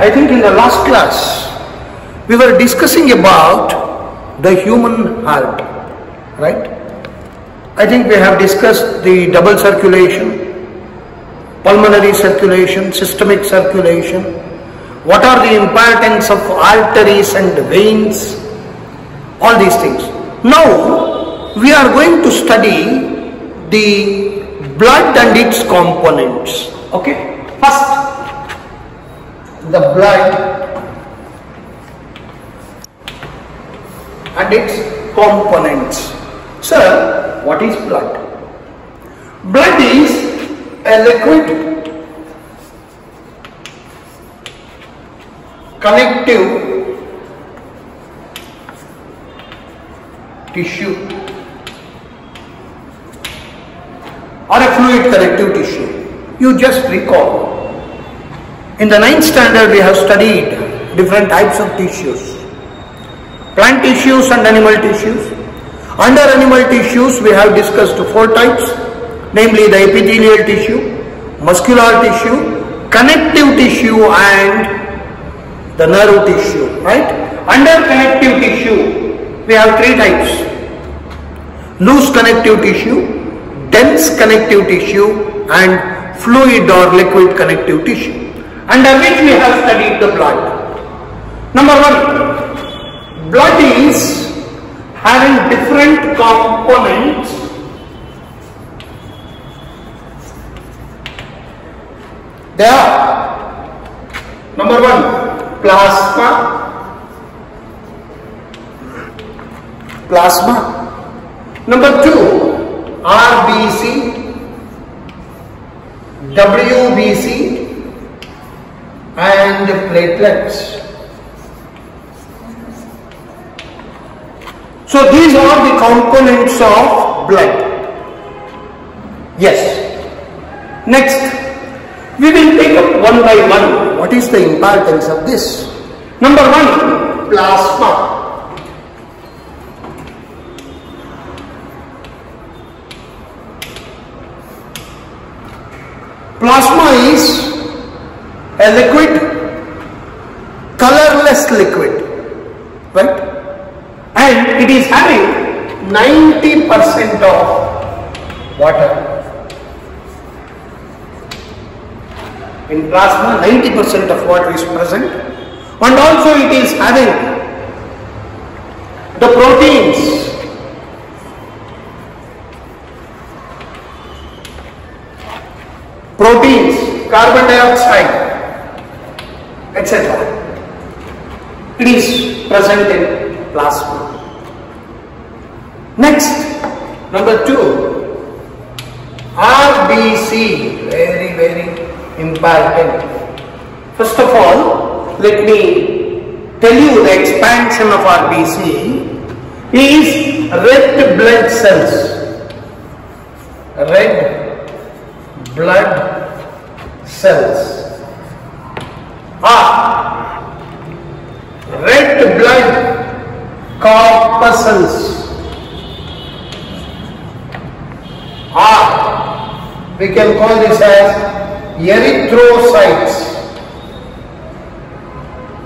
I think in the last class, we were discussing about the human heart, right? I think we have discussed the double circulation, pulmonary circulation, systemic circulation, what are the importance of arteries and veins, all these things. Now, we are going to study the blood and its components. Okay, first, the blood and its components. Sir, what is blood? Blood is a liquid connective tissue or a fluid connective tissue. You just recall. In the ninth standard we have studied different types of tissues. Plant tissues and animal tissues. Under animal tissues we have discussed four types namely the epithelial tissue, muscular tissue, connective tissue and the nerve tissue, right? Under connective tissue, we have three types. Loose connective tissue, dense connective tissue and fluid or liquid connective tissue. Under which we have studied the blood. Number one, blood is having different components They are number one plasma, plasma. Number two RBC, WBC, and platelets. So these are the components of blood. Yes. Next, we will take up one by one. What is the importance of this? Number one, plasma. Plasma a liquid, colorless liquid, right? And it is having 90% of water. In plasma, 90% of water is present and also it is having the proteins proteins, carbon dioxide, etc. Is present in plasma. Next, number two, RBC, very, very important. First of all, let me tell you the expansion of RBC is red blood cells. Red blood cells are red blood corpuscles are we can call this as erythrocytes.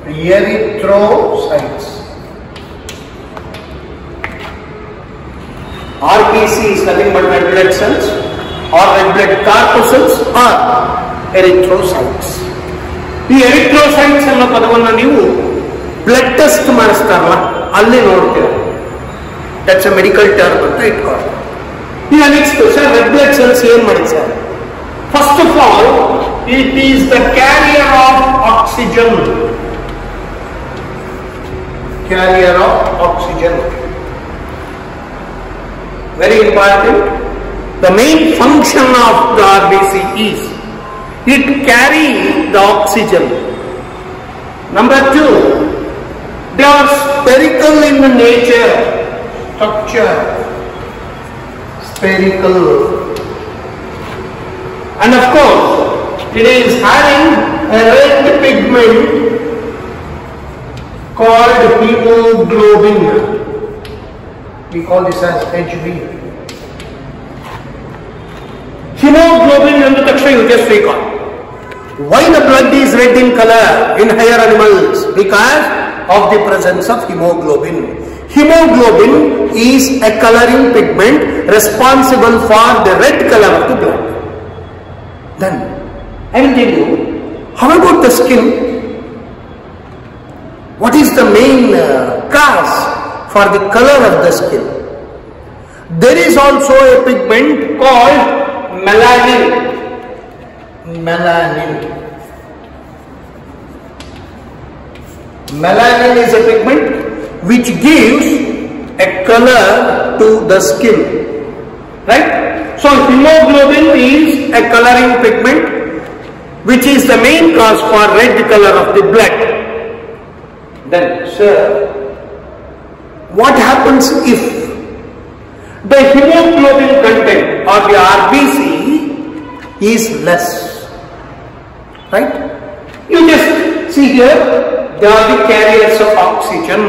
Erythrocytes. RBC is nothing but red blood cells or red blood corpuscles or erythrocytes ಈ erythrocytes ಅನ್ನೋ ಪದವನ್ನು ನೀವು blood test ಮಾಡಿಸ್ತಾರಲ್ಲ ಅಲ್ಲಿ ನೋಡ್ತೀರ that's A medical term ಅಂತ ಇಟ್ಕೊಳ್ಳಿ ಈಗ next sir red blood cells ಏನ್ ಮಾಡಿ sir first of all it is the carrier of oxygen carrier of oxygen very important. The main function of the RBC is it carry the oxygen. Number two, they are spherical in nature, structure, spherical. And of course, it is having a red pigment called hemoglobin. We call this as HB. Hemoglobin ಅಂದ ತಕ್ಷಣ you just recall. why the blood is red in color in higher animals? Because of the presence of hemoglobin. Hemoglobin is a coloring pigment responsible for the red color of the blood. Then, I will tell you, how about the skin? What is the main uh, cause for the color of the skin? There is also a pigment called melanin. Melanin. Melanin is a pigment which gives a color to the skin. Right? So hemoglobin is a coloring pigment which is the main cause for red color of the blood. Then, sir, what happens if the hemoglobin content or the RBC is less? Right? You just see here, they are the carriers of oxygen.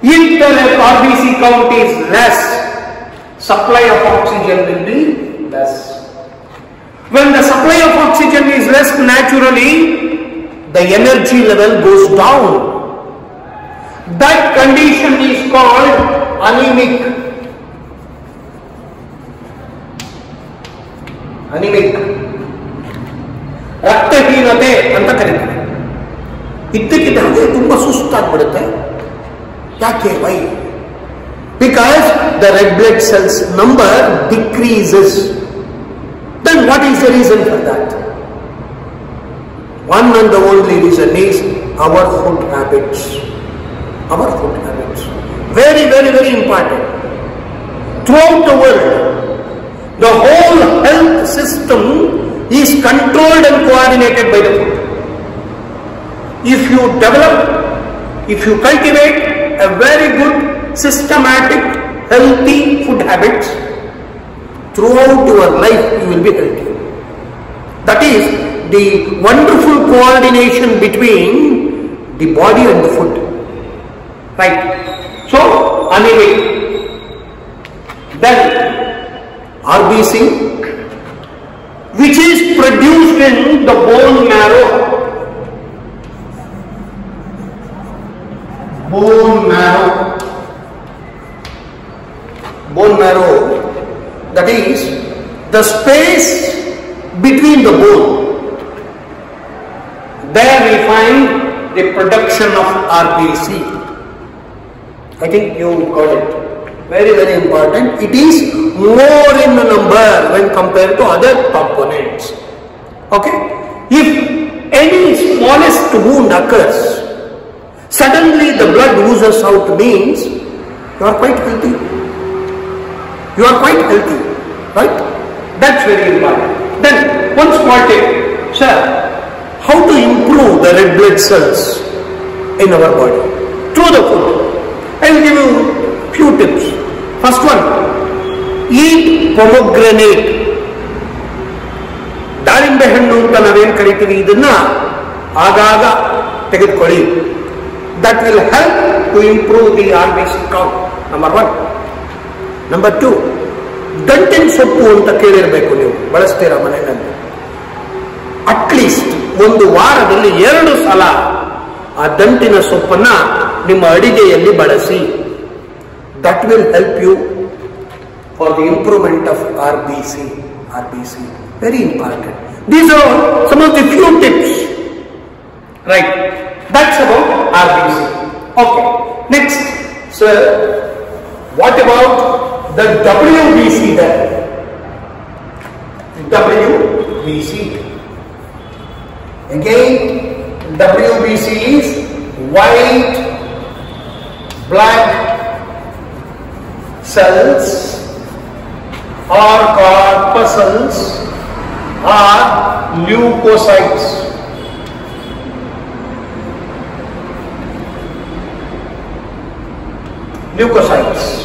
If the RBC count is less, supply of oxygen will be less. When the supply of oxygen is less naturally, the energy level goes down. That condition is called anemic. Anemic. ರಕ್ತಹೀನತೆ ಅಂತ ಕರೀತಾರೆ ಇದ್ದಕ್ಕಿದ್ದಂತೆ ತುಂಬಾ ಸುಸ್ತಾಗ್ಬಿಡುತ್ತೆ ಯಾಕೆ why because the red blood cells number decreases then what is the reason for that one and the only reason is our food habits our food habits. Very, very, very important. Throughout the world, the whole health system is controlled and coordinated by the food. If you develop, if you cultivate a very good, systematic, healthy food habits, throughout your life you will be healthy. That is the wonderful coordination between the body and the food. Right. So, anyway, Then, RBC, produced in the bone marrow. Bone marrow. Bone marrow, that is the space between the bone. There we find the production of RBC. I think you got it. Very, very important. It is more in number when compared to other components. Okay? If any smallest wound occurs, suddenly the blood oozes out means you are quite healthy. You are quite healthy. Right? That's very important. Then, one small tip. Sir, how to improve the red blood cells in our body? Through the food. I will give you few tips. First one, eat pomegranate. ದಾಳಿಂಬೆ ಹಣ್ಣು ಅಂತ ನಾವೇನು ಕರಿತೀವಿ? ಇದನ್ನ ಆಗಾಗ ತೆಗೆದುಕೊಳ್ಳಿ. That will help to improve the R B C count number one number two ದಂಟಿನ ಸೊಪ್ಪು ಅಂತ ಕೇಳಿರಬೇಕು ನೀವು. ಬಳಸ್ತೀರ ಮನೆಯಲ್ಲಿ? ಅಟ್ಲೀಸ್ಟ್ ಒಂದು ವಾರದಲ್ಲಿ ಎರಡು ಸಲ ಆ ದಂಟಿನ ಸೊಪ್ಪನ್ನ ನಿಮ್ಮ ಅಡಿಗೆಯಲ್ಲಿ ಬಳಸಿ. That will help you for the improvement of R B C R B C very important These are some of the few tips. Right. That's about RBC. Okay. Next. So, what about the WBC then? WBC. Again, WBC is white black cells or corpuscles or leukocytes. Leukocytes.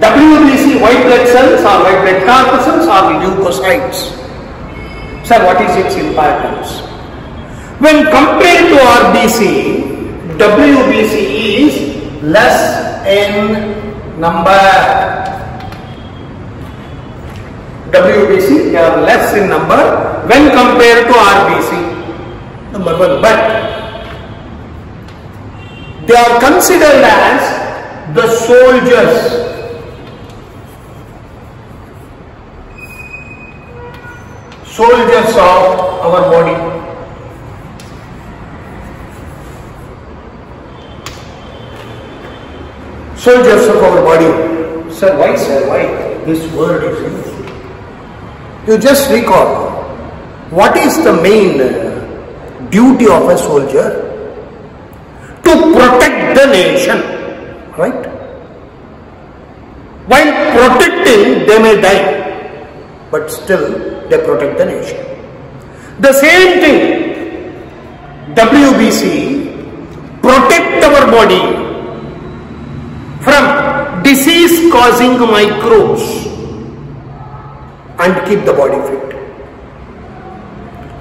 WBC white blood cells or white blood corpuscles are leukocytes. Sir, what is its importance? When compared to RBC, WBC is less in number. WBC, they are less in number when compared to RBC. Number one, but they are considered as the soldiers. Soldiers of our body. soldiers of our body. Sir, why, sir, why this word is used? You just recall what is the main duty of a soldier? To protect the nation, right? While protecting, they may die, but still they protect the nation. The same thing, WBC, protect our body from disease causing microbes and keep the body fit.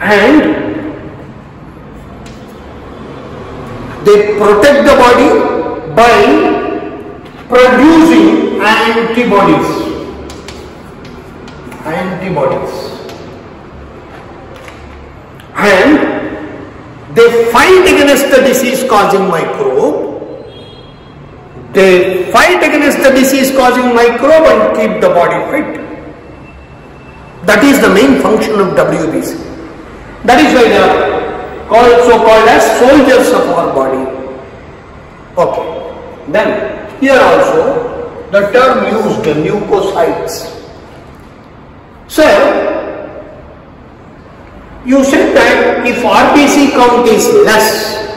And they protect the body by producing antibodies. Antibodies. And they fight against the disease causing microbe they fight against the disease causing microbe and keep the body fit. That is the main function of WBC. That is why they are called, so called as soldiers of our body. Okay. Then here also the term used leukocytes. So you said that if RBC count is less,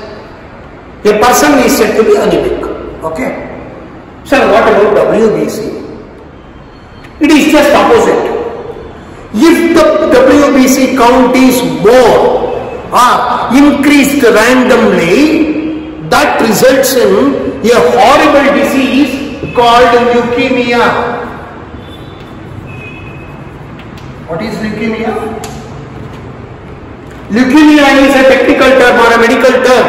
a person is said to be anemic. Okay. Sir, what about WBC? It is just opposite. If the WBC count is more or increased randomly, that results in a horrible disease called leukemia. What is leukemia? Leukemia is a technical term or a medical term.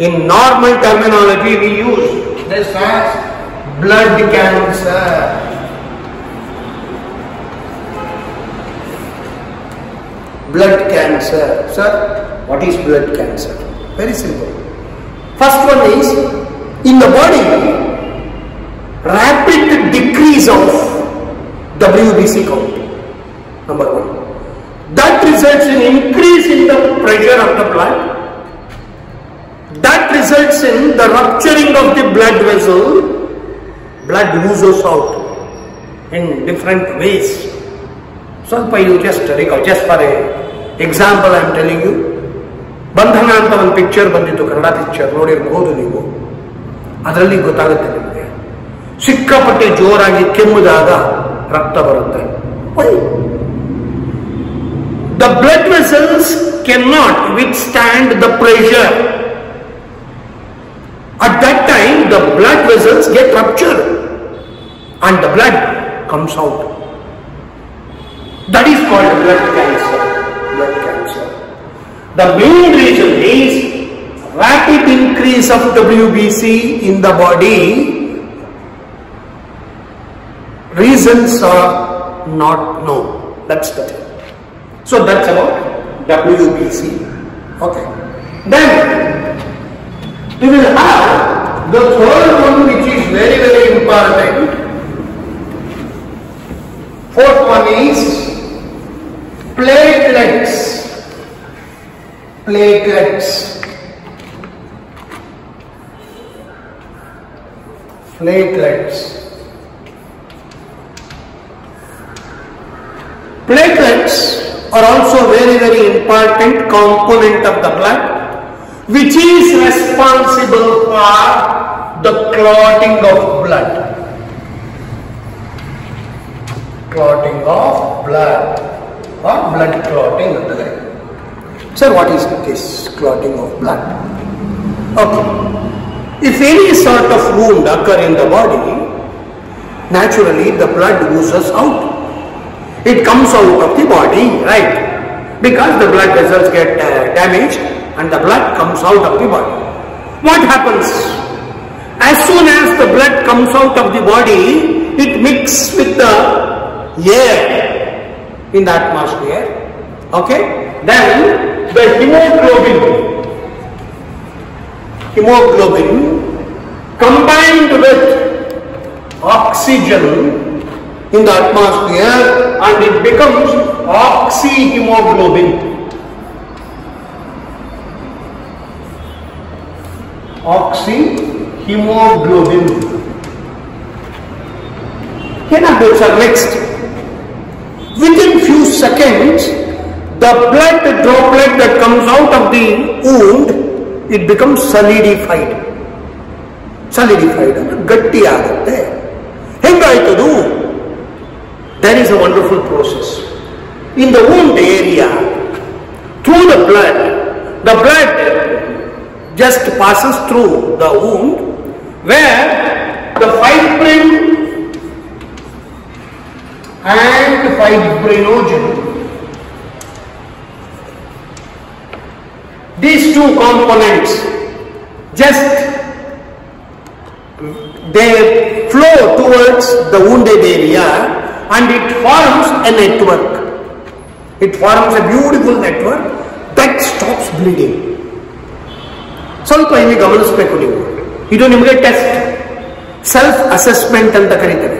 In normal terminology we use this as blood cancer. Blood cancer. Sir, what is blood cancer? Very simple. First one is in the body, rapid decrease of WBC count. Number one. That results in increase in the pressure of the blood that results in the rupturing of the blood vessel. Blood oozes out in different ways. ಸ್ವಲ್ಪ you just recall, just for a example I am telling you. ಬಂಧನ ಅಂತ ಒಂದು picture ಬಂದಿತ್ತು Kannada picture ನೋಡಿರ್ಬೋದು ನೀವು ಅದರಲ್ಲಿ ಗೊತ್ತಾಗುತ್ತೆ ನಿಮಗೆ ಸಿಕ್ಕಾಪಟ್ಟೆ ಜೋರಾಗಿ ಕೆಮ್ಮಿದಾಗ ರಕ್ತ ಬರುತ್ತೆ the blood vessels can not withstand the pressure At that time, the blood vessels get ruptured and the blood comes out. That is called blood cancer. The main reason is rapid increase of WBC in the body. Reasons are not known. That's the thing. So that's about WBC. Okay. Then we will have the third one which is very very important. Fourth one is platelets. Platelets. Platelets. Platelets are also very very important component of the blood which is responsible for the clotting of blood. Clotting of blood or blood clotting of the leg. Sir, what is this clotting of blood? Okay. If any sort of wound occur in the body, naturally the blood oozes out. It comes out of the body, right? Because the blood vessels get uh, damaged and the blood comes out of the body. What happens? As soon as the blood comes out of the body, it mixes with the air in the atmosphere. Okay? Then the hemoglobin. Hemoglobin combined with oxygen in the atmosphere and it becomes oxyhemoglobin. Oxyhemoglobin. Then our are mixed within few seconds the blood droplet that comes out of the wound it becomes solidified solidified ಅಂದ್ರೆ ಗಟ್ಟಿ ಆಗುತ್ತೆ ಹೆಂಗಾಯ್ತದು there is a wonderful process in the wound area through the blood the blood just passes through the wound where the fibrin and fibrinogen. These two components just they flow towards the wounded area and it forms a network. It forms a beautiful network that stops bleeding. ಸ್ವಲ್ಪ ಇಲ್ಲಿ ಗಮನಿಸಬೇಕು ನೀವು ಇದು ನಿಮಗೆ test self assessment ಅಂತ ಕರೀತಾರೆ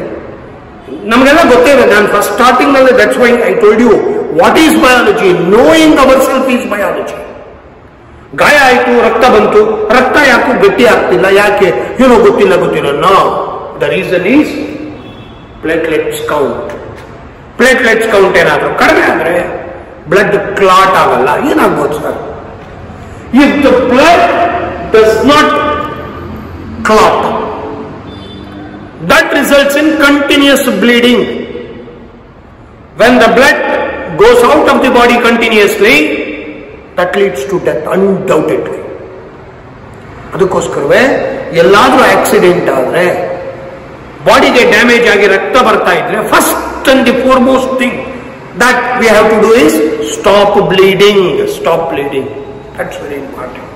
ನಮಗೆಲ್ಲ ಗೊತ್ತಿದೆ ನಾನು ಫಸ್ಟ್ ಸ್ಟಾರ್ಟಿಂಗ್ ನಲ್ಲಿ that's why I told you what is biology knowing our self is biology ಗಾಯ ಆಯ್ತು ರಕ್ತ ಬಂತು ರಕ್ತ ಯಾಕೂ ಗಟ್ಟಿ ಆಗ್ತಿಲ್ಲ ಯಾಕೆ ಏನೋ ಗೊತ್ತಿಲ್ಲ ಗೊತ್ತಿಲ್ಲ no the reason is platelets count platelets count ಏನಾದ್ರು ಕಡಿಮೆ ಆದ್ರೆ ಬ್ಲಡ್ ಕ್ಲಾಟ್ ಆಗಲ್ಲ ಏನಾಗ್ಬೋದು sir if the blood does not clot that results in continuous bleeding. When the blood goes out of the body continuously, that leads to death, undoubtedly. ಅದಕ್ಕೋಸ್ಕರವೇ ಎಲ್ಲಾದರೂ accident ಆದರೆ ಬಾಡಿಗೆ damage ಆಗಿ ರಕ್ತ ಬರ್ತಾ ಇದ್ರೆ first and the foremost thing that we have to do is stop bleeding stop bleeding that's very important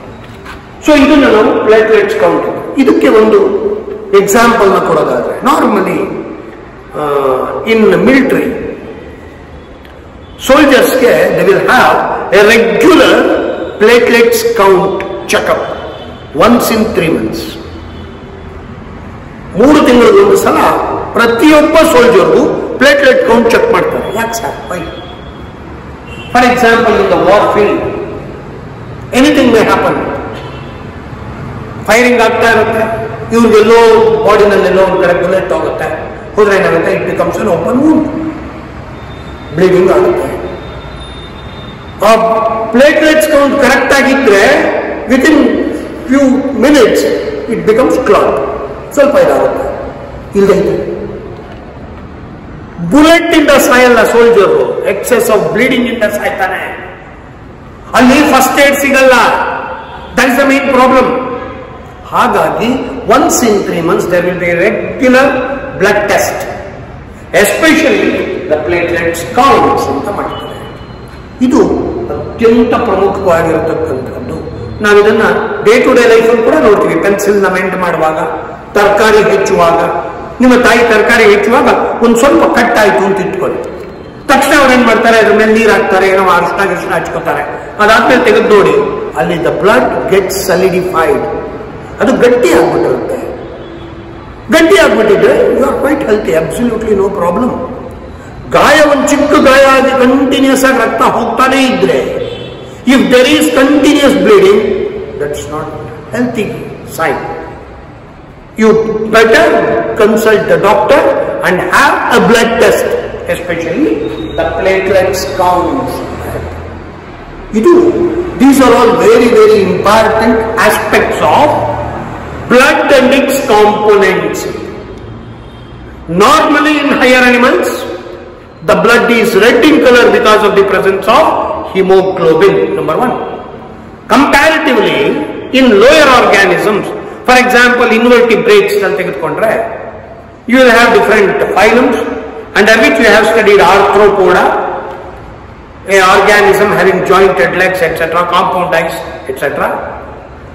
so ಇದನ್ನು ನಾವು ಪ್ಲೇಟ್ಲೆಟ್ಸ್ ಕೌಂಟ್ ಇದಕ್ಕೆ ಒಂದು ಎಕ್ಸಾಂಪಲ್ನ ಕೊಡೋದಾದ್ರೆ normally in military ಸೋಲ್ಜರ್ಸ್ಗೆ they will have a regular platelets count checkup once in three months ಮೂರು ತಿಂಗಳಿಗೊಂದು ಸಲ ಪ್ರತಿಯೊಬ್ಬ ಸೋಲ್ಜರ್ಗೂ platelet count check ಮಾಡ್ತಾರೆ ಯಾಕೆ sir why for example in the war field anything may happen firing ಆಗ್ತಾ ಇರುತ್ತೆ ಇವ್ರಿಗೆಲ್ಲೋ ಬಾಡಿನಲ್ಲೆಲ್ಲೋ ಒಂದು ಕಡೆ ಬುಲೆಟ್ ಹೋಗುತ್ತೆ ಹೋದ್ರೆ ಏನಾಗುತ್ತೆ it becomes an open wound bleeding ಆಗುತ್ತೆ ಆ ಪ್ಲೇಟ್ಲೆಟ್ಸ್ ಕೌಂಟ್ ಕರೆಕ್ಟ್ ಆಗಿದ್ರೆ within few minutes it becomes clot ಸ್ವಲ್ಪ ಇದಾಗುತ್ತೆ. ಇಲ್ಲದೆ ಬುಲೆಟ್ ಇಂದ ಸಾಯಲ್ಲ ಸೋಲ್ಜರು ಎಕ್ಸೆಸ್ ಆಫ್ ಬ್ಲೀಡಿಂಗ್ ಇಂದ ಸಾಯ್ತಾನೆ ಅಲ್ಲಿ ಫಸ್ಟ್ ಏಡ್ ಸಿಗಲ್ಲ. That is the main problem ಹಾಗಾಗಿ once in three months there will be regular blood test especially the platelets counts ಅಂತ ಮಾಡ್ತಾರೆ. ಇದು ಅತ್ಯಂತ ಪ್ರಮುಖವಾಗಿರತಕ್ಕಂಥದ್ದು. ನಾವು ಇದನ್ನ ಡೇ ಟು ಡೇ ಲೈಫಲ್ಲಿ ಕೂಡ ನೋಡ್ತೀವಿ. ಪೆನ್ಸಿಲ್ನ ಮೆಂಟ್ ಮಾಡುವಾಗ, ತರಕಾರಿ ಹೆಚ್ಚುವಾಗ. ನಿಮ್ಮ ತಾಯಿ ತರಕಾರಿ ಹೆಚ್ಚುವಾಗ ಒಂದು ಸ್ವಲ್ಪ ಕಟ್ ಆಯ್ತು ಅಂತ ಇಟ್ಕೊಳ್ಳಿ. ತಕ್ಷಣ ಅವ್ರು ಏನ್ ಮಾಡ್ತಾರೆ? ಅದ್ರ ಮೇಲೆ ನೀರು ಹಾಕ್ತಾರೆ, ಏನೋ ಅರಿಶಿನ ಗಿರಿಶಿನ ಹಚ್ಕೋತಾರೆ. ಅದಾದ್ಮೇಲೆ ತೆಗೆದು ನೋಡಿ, ಅಲ್ಲಿ ದ ಬ್ಲಡ್ ಗೆಟ್ ಸಲಿಡಿಫೈಡ್ ಅದು ಗಟ್ಟಿ ಆಗ್ಬಿಟ್ಟಿರುತ್ತೆ. ಗಟ್ಟಿ ಆಗ್ಬಿಟ್ಟಿದ್ರೆ you are quite healthy absolutely no problem ಗಾಯ ಒಂದು ಚಿಕ್ಕ ಗಾಯ ಆಗಿ ಕಂಟಿನ್ಯೂಸ್ ಆಗಿ ರಕ್ತ ಹೋಗ್ತಾನೆ ಇದ್ರೆ if there is continuous bleeding that's not healthy sign you better consult the doctor and have a blood test especially the platelets counts ಇದು these are all very very important aspects of blood and its components. Normally in higher animals, the blood is red in color because of the presence of hemoglobin, number one. Comparatively, in lower organisms, for example, invertebrates, you will have different phylums, under which we have studied arthropoda, a organism having jointed legs, etc., compound eyes, etc.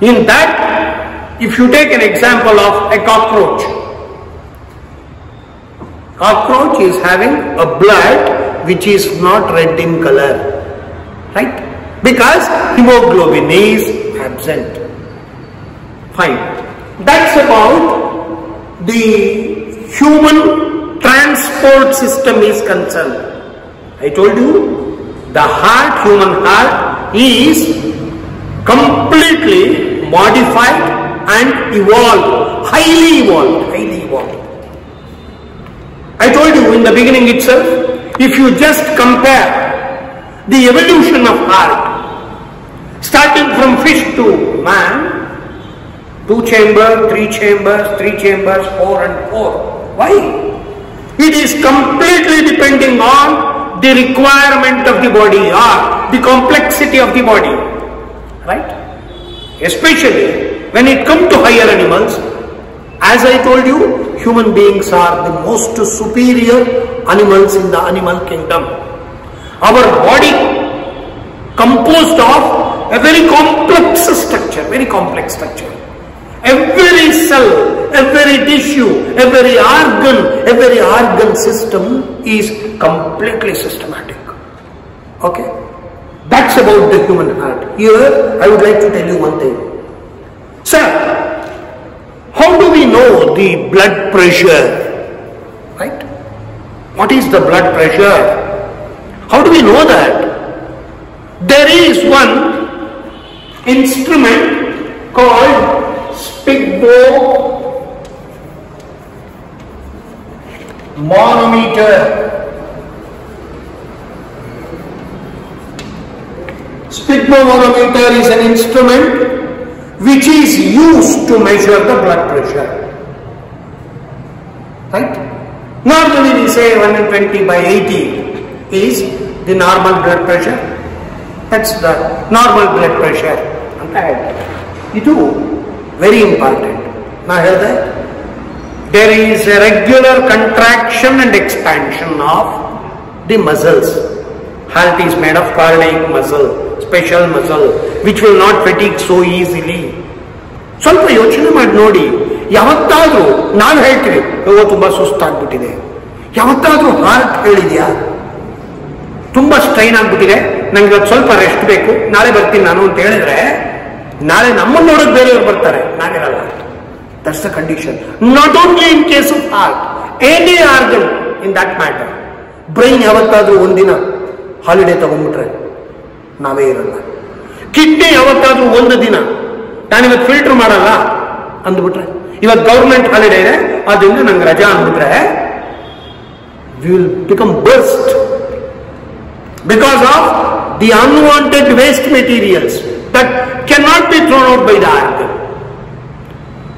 In that, if you take an example of a cockroach, cockroach is having a blood which is not red in color. Right? Because hemoglobin is absent. Fine. That's about the human transport system is concerned. I told you the heart, human heart is completely modified and evolved, highly evolved, highly evolved. I told you in the beginning itself, if you just compare the evolution of heart, starting from fish to man, two chambers, three chambers, three chambers, four and four. Why? It is completely depending on the requirement of the body or the complexity of the body. Right? Especially when it comes to higher animals, as I told you, human beings are the most superior animals in the animal kingdom. Our body composed of a very complex structure, very complex structure. Every cell, every tissue, every organ, every organ system is completely systematic. Okay? That's about the human heart. Here, I would like to tell you one thing. Sir, how do we know the blood pressure? Right? What is the blood pressure? How do we know that? There is one instrument called Spigbo manometer. Sphygmomanometer is an instrument which is used to measure the blood pressure. Right? Normally we say 120 by 80 is the normal blood pressure. That's the normal blood pressure. And do very important. Now hear that? There is a regular contraction and expansion of the muscles. Heart is made of cardiac muscle special muscle which will not fatigue so easily. ಸ್ವಲ್ಪ ಯೋಚನೆ ಮಾಡಿ ನೋಡಿ. ಯಾವತ್ತಾದ್ರೂ ನಾನು ಹೇಳ್ತೀವಿ ಓ ತುಂಬಾ ಸುಸ್ತಾಗ್ಬಿಟ್ಟಿದೆ. ಯಾವತ್ತಾದ್ರೂ heart ಹೇಳಿದ್ಯಾ? ತುಂಬಾ ಸ್ಟ್ರೈನ್ ಆಗ್ಬಿಟ್ಟಿದೆ. ನಂಗೆ ಇವತ್ತು ಸ್ವಲ್ಪ ರೆಸ್ಟ್ ಬೇಕು. ನಾಳೆ ಬರ್ತೀನಿ ನಾನು ಅಂತ ಹೇಳಿದ್ರೆ, ನಾಳೆ ನಮ್ಮನ್ನು ನೋಡೋದು ಬೇರೆಯವ್ರು ಬರ್ತಾರೆ. ನಾನಿರಲ್ಲ. That's the condition not only in case of heart any organ in that matter brain ಯಾವತ್ತಾದ್ರೂ ಒಂದಿನ ಹಾಲಿಡೇ ತಗೊಂಡ್ಬಿಟ್ರೆ ನಾವೇ ಇರಲ್ಲ ಕಿಡ್ನಿ ಯಾವತ್ತಾದ್ರೂ ಒಂದು ದಿನ ನಾನಿವತ್ತು ಫಿಲ್ಟರ್ ಮಾಡಲ್ಲ ಅಂದ್ಬಿಟ್ರೆ ಇವತ್ತು ಗೌರ್ಮೆಂಟ್ ಹಾಲಿಡೇ ಇದೆ ಅದರಿಂದ ನಂಗೆ ರಜಾ ಅಂದ್ಬಿಟ್ರೆ will become burst because of the unwanted waste materials that cannot be thrown out by the organ.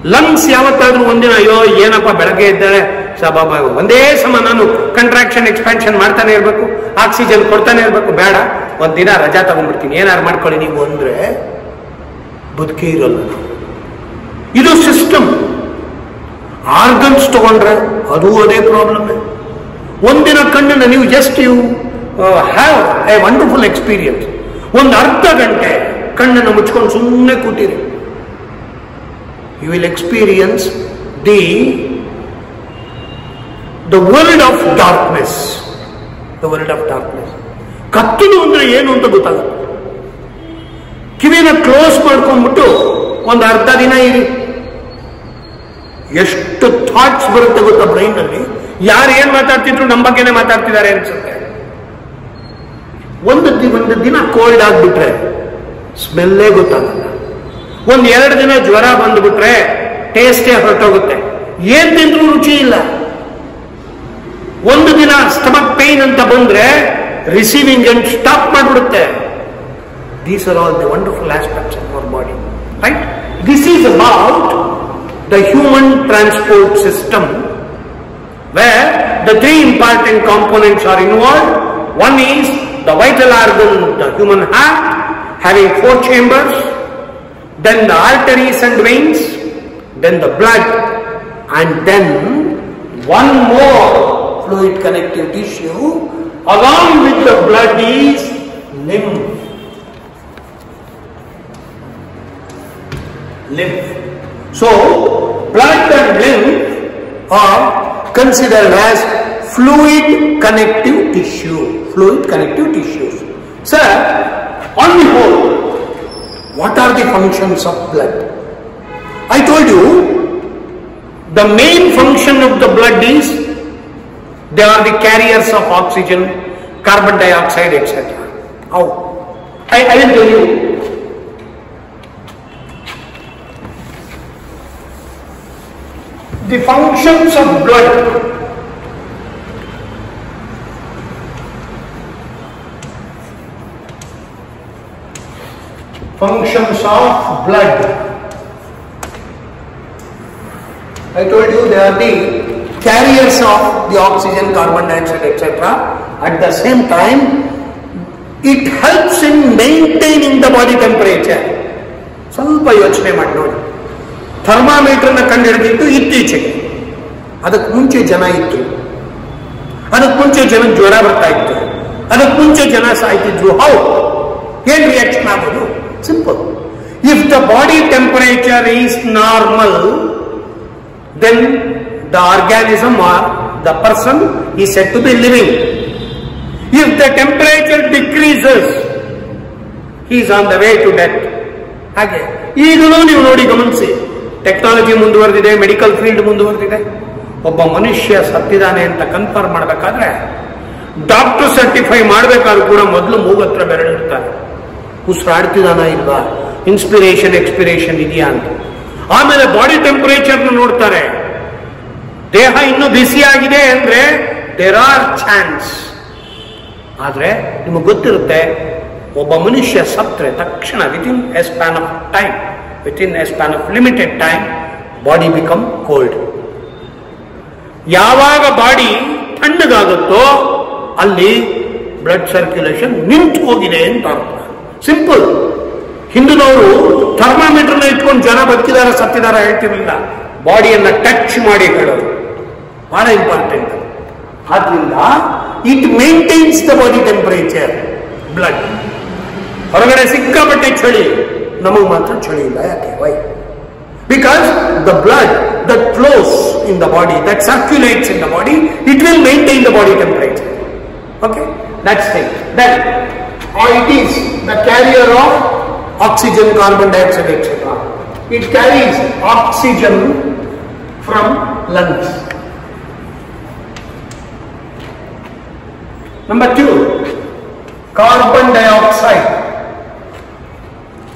Lungs ಯಾವತ್ತಾದ್ರೂ ಒಂದಿನ ಅಯ್ಯೋ ಏನಪ್ಪ ಬೆಳಗ್ಗೆ ಇದ್ದಾರೆ ಸಬಾಬ ಒಂದೇ ಸಮ ನಾನು ಕಂಟ್ರಾಕ್ಷನ್ ಎಕ್ಸ್ಪ್ಯಾನ್ಷನ್ ಮಾಡ್ತಾನೆ ಇರಬೇಕು ಆಕ್ಸಿಜನ್ ಕೊಡ್ತಾನೆ ಇರಬೇಕು, ಬೇಡ. ಒಂದಿನ ರಜಾ ತಗೊಂಡ್ಬಿಡ್ತೀನಿ. ಏನಾರು ಮಾಡ್ಕೊಳ್ಳಿ ನೀವು ಅಂದ್ರೆ ಬದುಕೇ ಇರಲ್ಲ ಇದು ಸಿಸ್ಟಮ್ ಆರ್ಗನ್ಸ್ ತಗೊಂಡ್ರೆ ಅದು ಅದೇ ಪ್ರಾಬ್ಲಮ್ ಒಂದಿನ ಕಣ್ಣನ್ನು ನೀವು just you have a wonderful experience ಒಂದು ಅರ್ಧ ಗಂಟೆ ಕಣ್ಣನ್ನು ಮುಚ್ಕೊಂಡು ಸುಮ್ಮನೆ ಕೂತಿರಿ. You will experience the the world of darkness the world of darkness ಕತ್ತಲು ಅಂದ್ರೆ ಏನು ಅಂತ ಗೊತ್ತಾಗುತ್ತೆ ಕಿವಿನ ಕ್ಲೋಸ್ ಮಾಡ್ಕೊಂಡ್ಬಿಟ್ಟು ಒಂದು ಅರ್ಧ ದಿನ ಇರಿ. ಎಷ್ಟು ಥಾಟ್ಸ್ ಬರುತ್ತೆ ಗೊತ್ತಾ ಬ್ರೈನ್ ಅಲ್ಲಿ ಯಾರು ಏನ್ ಮಾತಾಡ್ತಿದ್ರು ನಮ್ಮ ಬಗ್ಗೆನೆ ಮಾತಾಡ್ತಿದ್ದಾರೆ ಅನ್ಸುತ್ತೆ. ಒಂದು ಒಂದು ದಿನ ಕೋಲ್ಡ್ ಆಗ್ಬಿಟ್ರೆ ಸ್ಮೆಲ್ಲೇ ಗೊತ್ತಾಗಲ್ಲ. ಒಂದ್ ಎರಡು ದಿನ ಜ್ವರ ಬಂದ್ಬಿಟ್ರೆ ಟೇಸ್ಟೇ ಹೊರಟೋಗುತ್ತೆ. ಏನ್ ತಿಂದ್ರೂ ರುಚಿ ಇಲ್ಲ. ಒಂದು ದಿನ ಸ್ಟಮಕ್ ಪೈನ್ ಅಂತ ಬಂದ್ರೆ receiving end stop ಮಾಡ್ಬಿಡುತ್ತೆ these are all the wonderful aspects of our body right this is about the human transport system where the three important components are involved. One is the vital organ, the human heart, having four chambers, then the arteries and veins, then the blood, and then one more fluid connective tissue along with the blood is lymph. Lymph. So, blood and lymph are considered as fluid connective tissue. Fluid connective tissues. Sir, on the whole, what are the functions of blood? I told you the main function of the blood is they are the carriers of oxygen, carbon dioxide, etc. How? I, I will tell you. The functions of blood functions of blood. I told you they are the carriers of the oxygen, carbon dioxide, etc. At the same time, it helps in maintaining the body temperature. ಸ್ವಲ್ಪ ಯೋಚನೆ ಮಾಡಿ ನೋಡಿ ಥರ್ಮಾಮೀಟರ್ನ ಕಂಡುಹಿಡಿದಿದ್ದು ಇತ್ತೀಚೆಗೆ ಅದಕ್ಕೆ ಮುಂಚೆ ಜನ ಇತ್ತು ಅದಕ್ಕೆ ಮುಂಚೆ ಜನ ಜ್ವರ ಬರ್ತಾ ಇತ್ತು ಅದಕ್ಕೆ ಮುಂಚೆ ಜನ ಸಾಯ್ತಿದ್ರು ಹೌ ಏನ್ ರಿಯಾಕ್ಷನ್ ಆಗೋದು simple if the body temperature is normal then the organism or the person is said to be living. If the temperature decreases, he is on the way to death. ಹಾಗೆ ಈಗಲೂ ನೀವು ನೋಡಿ ಗಮನಿಸಿ technology ಮುಂದುವರೆದಿದೆ medical field ಮುಂದುವರೆದಿದೆ. ಒಬ್ಬ ಮನುಷ್ಯ ಸತ್ತಿದ್ದಾನೆ ಅಂತ ಕನ್ಫರ್ಮ್ ಮಾಡಬೇಕಾದ್ರೆ ಡಾಕ್ಟರ್ ಸರ್ಟಿಫೈ ಮಾಡಬೇಕಾದ್ರೂ ಕೂಡ ಮೊದಲು ಮೂಗತ್ರ ಬೆರಳಿರ್ತಾರೆ. ಉಸಿರಾಡ್ತಿದಾನ ಇಲ್ವಾ? ಇನ್ಸ್ಪಿರೇಷನ್ ಎಕ್ಸ್ಪಿರೇಷನ್ ಇದೆಯಾ ಅಂತ. ಆಮೇಲೆ ಬಾಡಿ ಟೆಂಪರೇಚರ್ನ ನೋಡ್ತಾರೆ. ದೇಹ ಇನ್ನೂ ಬಿಸಿಯಾಗಿದೆ ಅಂದ್ರೆ ದೇರ್ ಆರ್ ಚಾನ್ಸ್ ಆದ್ರೆ ನಿಮಗೆ ಗೊತ್ತಿರುತ್ತೆ, ಒಬ್ಬ ಮನುಷ್ಯ ಸತ್ರೆ ತಕ್ಷಣ within a span of time within a span of limited time body become cold ಯಾವಾಗ ಬಾಡಿ ತಣ್ಣಗಾಗುತ್ತೋ ಅಲ್ಲಿ ಬ್ಲಡ್ ಸರ್ಕ್ಯುಲೇಷನ್ ನಿಂತು ಹೋಗಿದೆ ಅಂತ ಸಿಂಪಲ್ ಹಿಂದಿನವರು ಥರ್ಮಾಮೀಟರ್ನ ಇಟ್ಕೊಂಡು ಜನ ಬದುಕಿದಾರ, ಸತ್ತಿದಾರ ಹೇಳ್ತಿರ್ಲಿಲ್ಲ. ಬಾಡಿಯನ್ನ ಟಚ್ ಮಾಡಿ ಹೇಳೋದು ಬಹಳ ಇಂಪಾರ್ಟೆಂಟ್ ಆದ್ರಿಂದ it maintains the body temperature blood ಹೊರಗಡೆ ಸಿಕ್ಕಾಪಟ್ಟೆ ಚಳಿ ನಮಗೆ ಮಾತ್ರ ಚಳಿ ಇಲ್ಲ ಯಾಕೆ why because the blood that flows in the body that circulates in the body it will maintain the body temperature okay that's thing that it is the carrier of oxygen, carbon dioxide, etc. It carries oxygen from lungs. Number two, carbon dioxide.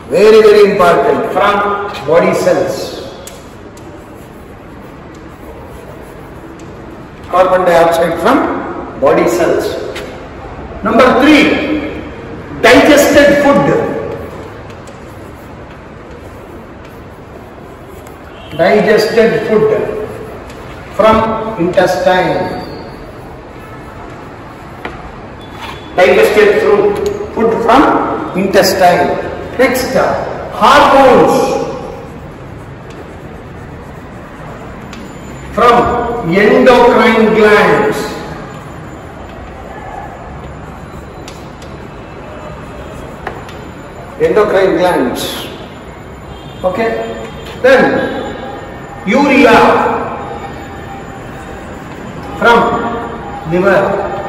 Very, very important from body cells. Carbon dioxide from body cells. Number three, digested food. digested food from intestine. Digested through food from intestine. Next, uh, hormones from endocrine glands. Endocrine glands. Okay. Then urea from liver.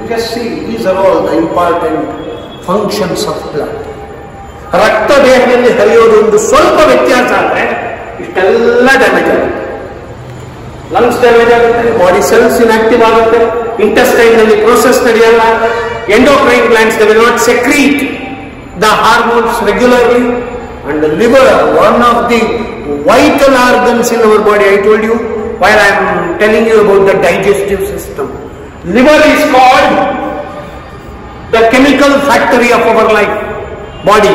You just see, these are all the important functions of blood. ರಕ್ತ ದೇಹದಲ್ಲಿ ಹರಿಯೋದು ಒಂದು ಸ್ವಲ್ಪ ವ್ಯತ್ಯಾಸ ಆದರೆ ಇಷ್ಟೆಲ್ಲ damage ಆಗುತ್ತೆ lungs damage ಆಗುತ್ತೆ body cells inactive ಆಗುತ್ತೆ ಇಂಟೆಸ್ಟೈನ್ ನಲ್ಲಿ ಪ್ರೋಸೆಸ್ ನಡೆಯಲ್ಲ endocrine glands they will not secrete the hormones regularly and the liver one of the vital organs in our body i told you while i am telling you about the digestive system liver is called the chemical factory of our life body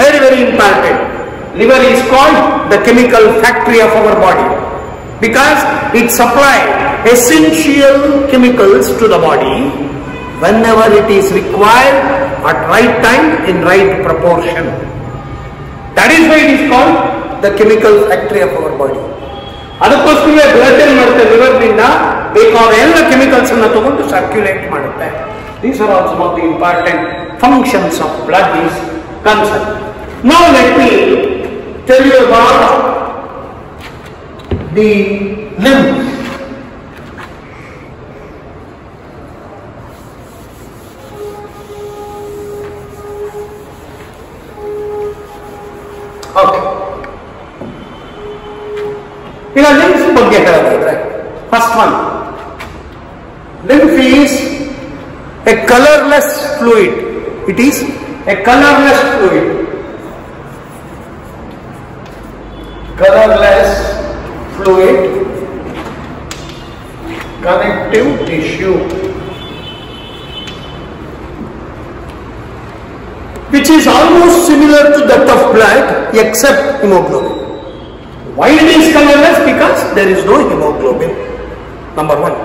very very important liver is called the chemical factory of our body because it supplies essential chemicals to the body whenever it is required at right time in right proportion. That is why it is called the chemical factory of our body. ಅದಕ್ಕೋಸ್ಕರ blood ಏನ್ ಮಾಡುತ್ತೆ ಲಿವರ್ನಿಂದ ಬೇಕಾದ ಎಲ್ಲ chemicals ಅನ್ನ ತಗೊಂಡು circulate ಮಾಡುತ್ತೆ these are all some of the important functions of blood is concern now let me tell you about the lymph. Okay. ಈಗ lymph ಬಗ್ಗೆ fluid. It is a colorless fluid. Colorless fluid connective tissue which is almost similar to that of blood except hemoglobin. Why it is colorless? Because there is no hemoglobin. Number one.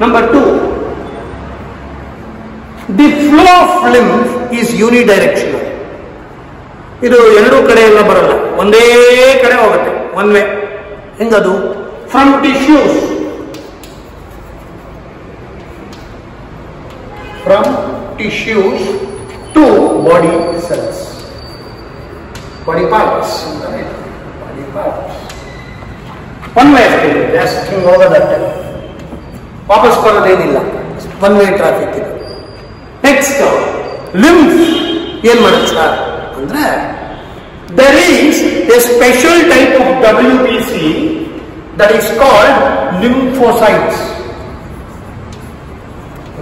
Number two, The flow of lymph is unidirectional. ಇದು ಎರಡೂ ಕಡೆ ಎಲ್ಲ ಬರಲ್ಲ. ಒಂದೇ ಕಡೆ ಹೋಗುತ್ತೆ. One way. ಹೆಂಗದು? From tissues from tissues to body cells body parts body parts one way ಅಷ್ಟೇ ಜಾಸ್ತಿ ಹಿಂಗೆ ಹೋಗೋದಷ್ಟೇ. ವಾಪಸ್ ಬರೋದೇನಿಲ್ಲ. ಒನ್ ವೇ ಟ್ರಾಫಿಕ್ ಇದು. ನೆಕ್ಸ್ಟ್ ಲಿಂಫ್ ಏನ್ ಮಾಡುತ್ತೆ ಸರ್ ಅಂದ್ರೆ there is a special type of WBC that is called lymphocytes.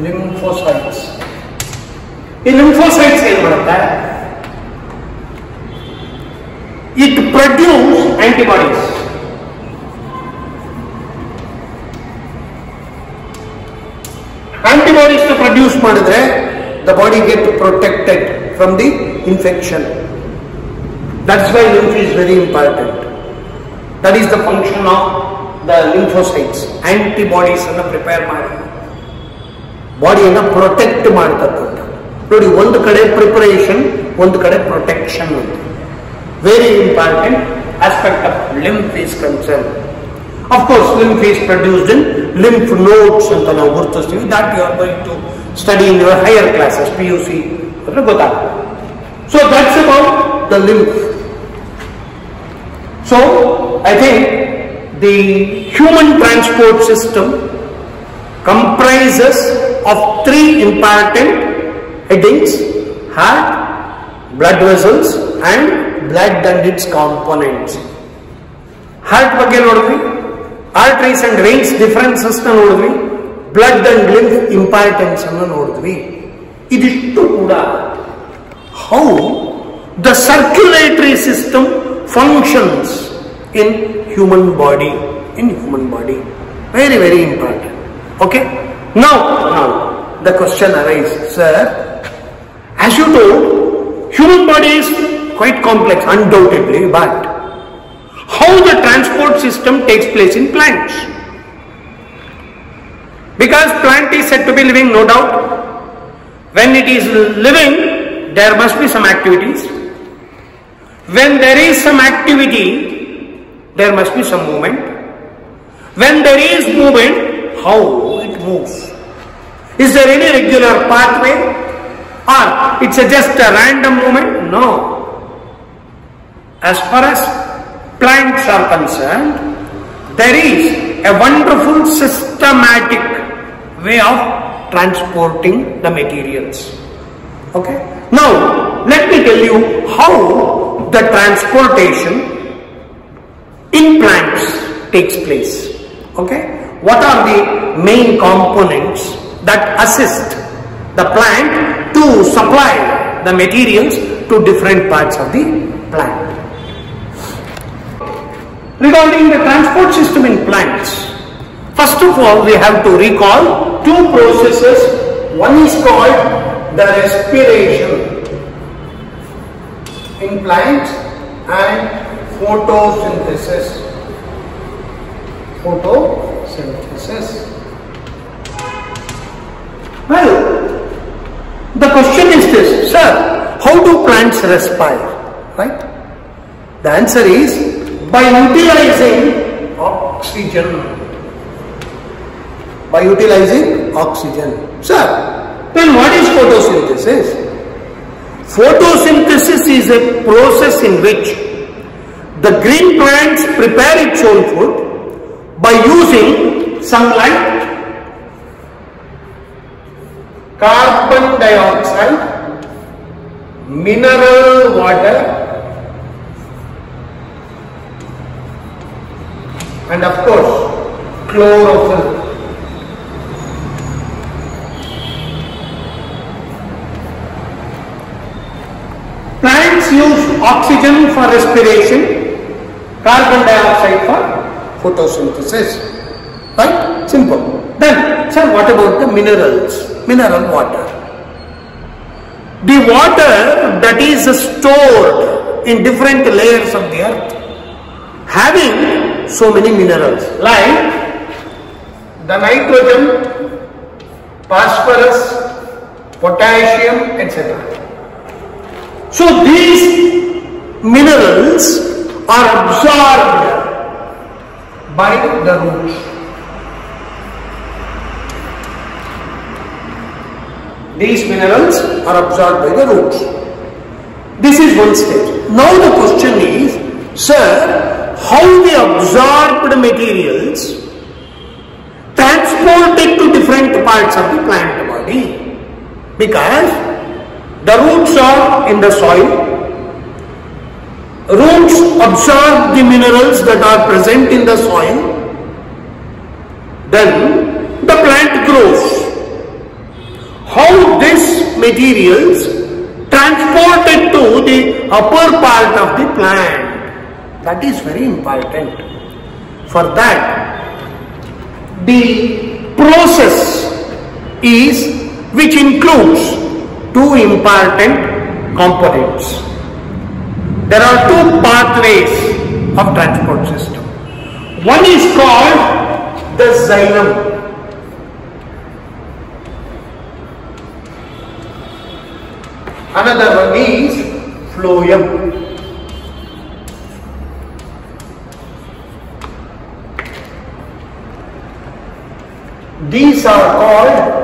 Lymphocytes. ಈ lymphocytes ಏನ್ ಮಾಡುತ್ತೆ it produce antibodies antibodies produce ಮಾಡಿದ್ರೆ the body get protected from the infection That's why lymph is very important. That is the function of the lymphocytes. Antibodies ಅನ್ನು prepare ಮಾಡಿ ಬಾಡಿಯನ್ನು protect ಮಾಡ್ತಕ್ಕಂಥ ನೋಡಿ ಒಂದು ಕಡೆ ಪ್ರಿಪರೇಷನ್ ಒಂದು ಕಡೆ ಪ್ರೊಟೆಕ್ಷನ್ ಅಂತ very important aspect of lymph is concern of course lymph is produced in lymph notes ಅಂತ ನಾವು ಗುರುತಿಸ್ತೀವಿ that you are going to study in your higher classes P U C ಅಂದ್ರೆ ಗೊತ್ತಾಗುತ್ತೆ so that's about the lymph So, I think the human transport system comprises of three important headings heart, blood vessels, and blood and its components. Heart ಬಗ್ಗೆ ನೋಡಿದ್ವಿ arteries and veins differences ನೋಡಿದ್ವಿ blood and lymph importance ಅನ್ನು ನೋಡಿದ್ವಿ ಇದಿಷ್ಟು ಕೂಡ how the circulatory system functions in human body in human body very very important okay now now the question arises sir as you told human body is quite complex undoubtedly but how the transport system takes place in plants because plant is said to be living no doubt when it is living there must be some activities when there is some activity, there must be some movement. When there is movement, how it moves? Is there any regular pathway? Or it's a just a random movement? No. As far as plants are concerned, there is a wonderful systematic way of transporting the materials. Okay? Now, let me tell you how the transportation in plants takes place. Okay? What are the main components that assist the plant to supply the materials to different parts of the plant? Regarding the transport system in plants, first of all we have to recall two processes. One is called the respiration in plants and photosynthesis. Photosynthesis. Well, the question is this, sir, how do plants respire? Right? The answer is by utilizing oxygen. By utilizing oxygen. Sir, then what is photosynthesis? Photosynthesis is a process in which the green plants prepare its own food by using sunlight, carbon dioxide, mineral water and of course chlorophyll. Plants use oxygen for respiration, carbon dioxide for photosynthesis. Right? Simple. Then, sir, what about the minerals? Mineral water. The water that is stored in different layers of the earth having so many minerals like the nitrogen, phosphorus, potassium, etc. So these minerals are absorbed by the roots. These minerals are absorbed by the roots. This is one stage. Now the question is, sir, how the absorbed materials transported to different parts of the plant body? Because the roots are in the soil. Roots absorb the minerals that are present in the soil. Then the plant grows. How these materials transported to the upper part of the plant? That is very important. For that, the process is which includes two important components. There are two pathways of transport system. One is called the xylem. Another one is phloem. These are called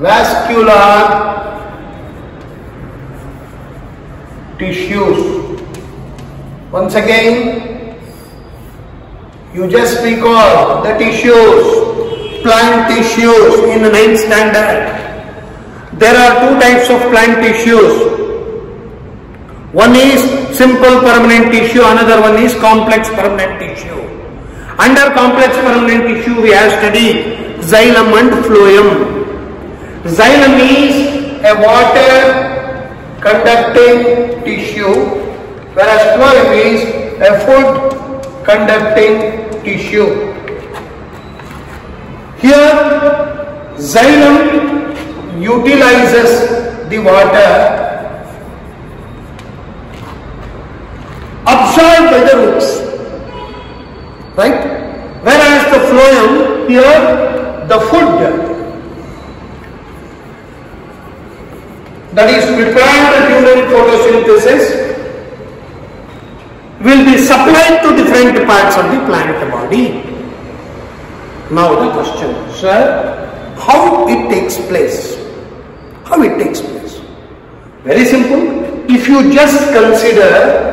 vascular tissues. Once again, you just recall the tissues, plant tissues in the ninth standard. There are two types of plant tissues. One is simple permanent tissue, another one is complex permanent tissue. Under complex permanent tissue, we have studied xylem and phloem. Xylem is a water conducting tissue, whereas phloem is a food conducting tissue. Here, xylem utilizes the water absorbed by the roots. Right? Whereas the phloem, here the food that is prepared during photosynthesis will be supplied to different parts of the plant body. Now the question, sir, how it takes place? How it takes place? Very simple. If you just consider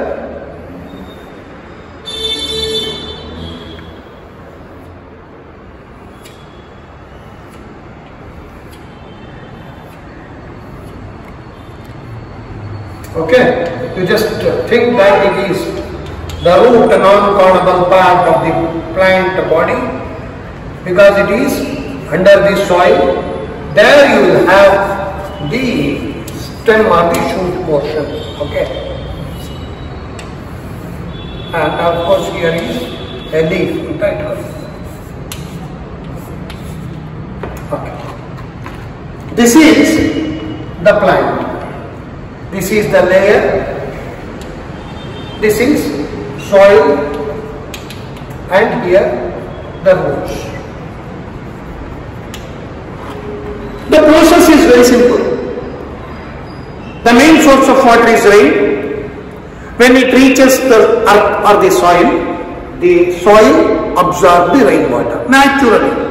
Okay, you just think that it is the root non-cornable part of the plant body because it is under the soil. There you will have the stem or the shoot portion. Okay, and of course here is a leaf. Right? Okay, this is the plant. This is the layer, this is soil and here the roots. The process is very simple. The main source of water is rain. When it reaches the earth or the soil, the soil absorbs the rainwater naturally.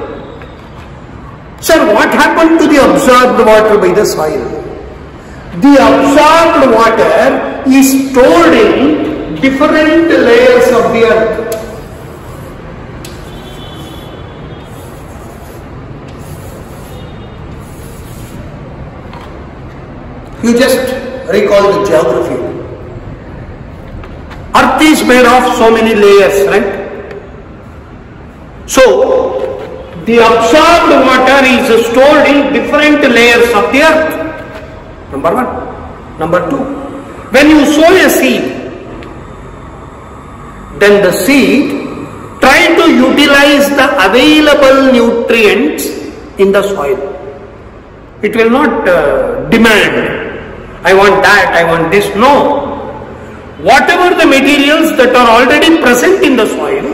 Sir, what happened to the absorbed water by the soil? The absorbed water is stored in different layers of the earth. You just recall the geography. Earth is made of so many layers, right? So, the absorbed water is stored in different layers of the earth. Number one. Number two. When you sow a seed, then the seed try to utilize the available nutrients in the soil. It will not uh, demand, I want that, I want this. No. Whatever the materials that are already present in the soil